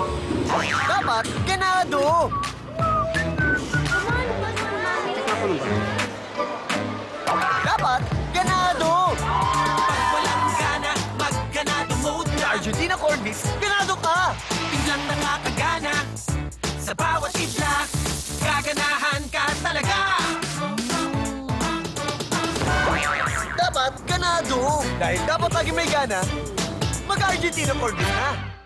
Dapat ganado. Dapat ganado. Pag walang gana, magganado mode Sa ka Argentina corned beef, ganado ka. Biglang nakakagana Sa bawat itlak Gaganahan ka talaga Dapat ganado. Dahil dapat lagi may gana, mag-Argentina corned beef na.